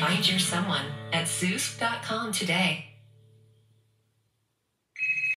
Find your someone at Zeus.com today.